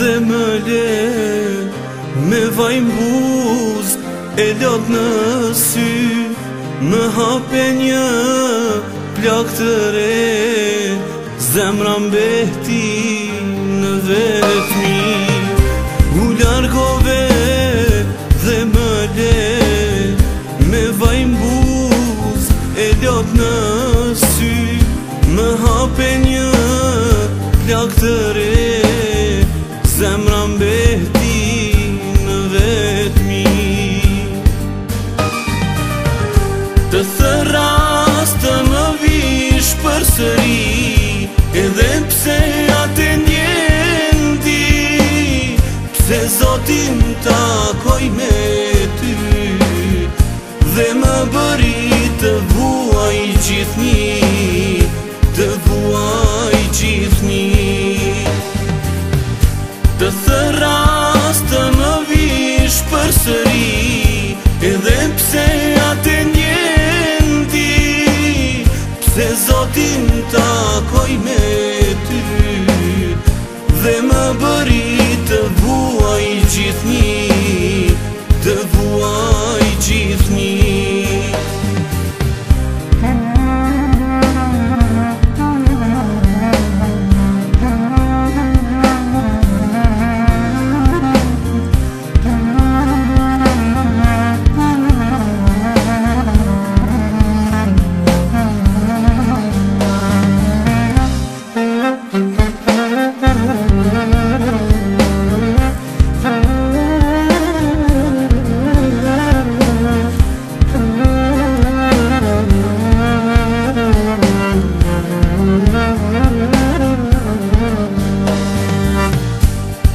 dhe më le Me vajnë buz e lot në sy Më hape një plak të re Zemra mbehti në vetëmi U largove dhe më le Me vajnë buz e lot në sy Më hape një plak të re zemra mbeti në vetmi Të thëras të më vish për sëri Edhe pse atë njendi Pse zotin ta koj me ty Dhe më bëri të vuaj gjithni Të vuaj gjithni Gjithë rast të më vishë për sëri Edhe pse atë njëndi Pse zotin të koj me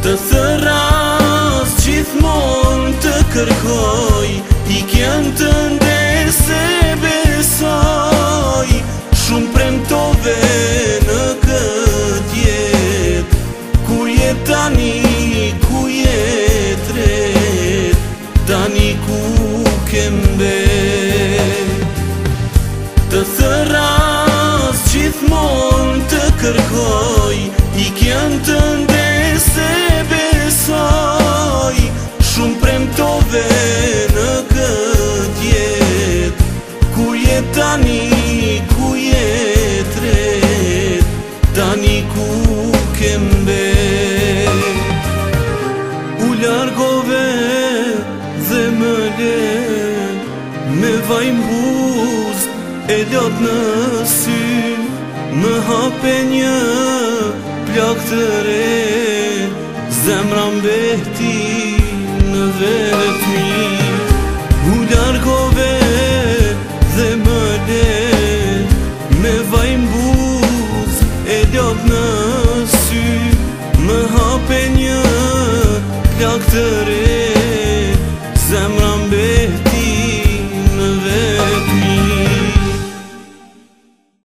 Të thëras qithmon të kërkoj I kjen të ndese besoj Shumë premtove në këtë jet Ku jet tani, ku jet Tani ku kembe Të thëras qithmon të kërkoj I kjen të ndese besoj kësaj Shumë premtove në këtë jetë Ku jetë tani, ku jetë rejtë Tani ku kembe U largove dhe më lejtë Me vajmë buzë e lotë në sy Më hape një plak të rejtë dhe vetmi U darkove dhe më le Me vajmë buz e dot në